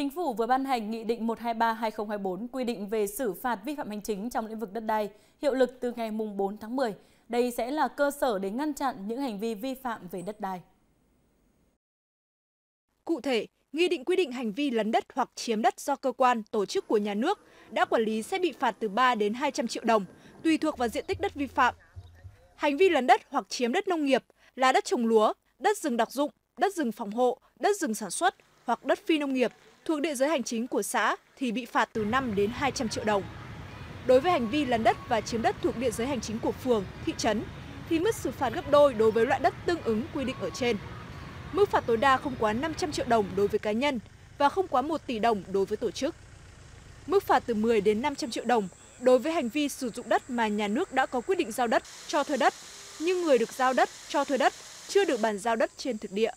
Chính phủ vừa ban hành Nghị định 123-2024 quy định về xử phạt vi phạm hành chính trong lĩnh vực đất đai, hiệu lực từ ngày 4 tháng 10. Đây sẽ là cơ sở để ngăn chặn những hành vi vi phạm về đất đai. Cụ thể, Nghị định quy định hành vi lấn đất hoặc chiếm đất do cơ quan, tổ chức của nhà nước đã quản lý sẽ bị phạt từ 3 đến 200 triệu đồng, tùy thuộc vào diện tích đất vi phạm. Hành vi lấn đất hoặc chiếm đất nông nghiệp là đất trồng lúa, đất rừng đặc dụng, đất rừng phòng hộ, đất rừng sản xuất hoặc đất phi nông nghiệp thuộc địa giới hành chính của xã thì bị phạt từ 5 đến 200 triệu đồng. Đối với hành vi lấn đất và chiếm đất thuộc địa giới hành chính của phường, thị trấn thì mức xử phạt gấp đôi đối với loại đất tương ứng quy định ở trên. Mức phạt tối đa không quá 500 triệu đồng đối với cá nhân và không quá 1 tỷ đồng đối với tổ chức. Mức phạt từ 10 đến 500 triệu đồng đối với hành vi sử dụng đất mà nhà nước đã có quyết định giao đất, cho thuê đất, nhưng người được giao đất, cho thuê đất chưa được bàn giao đất trên thực địa.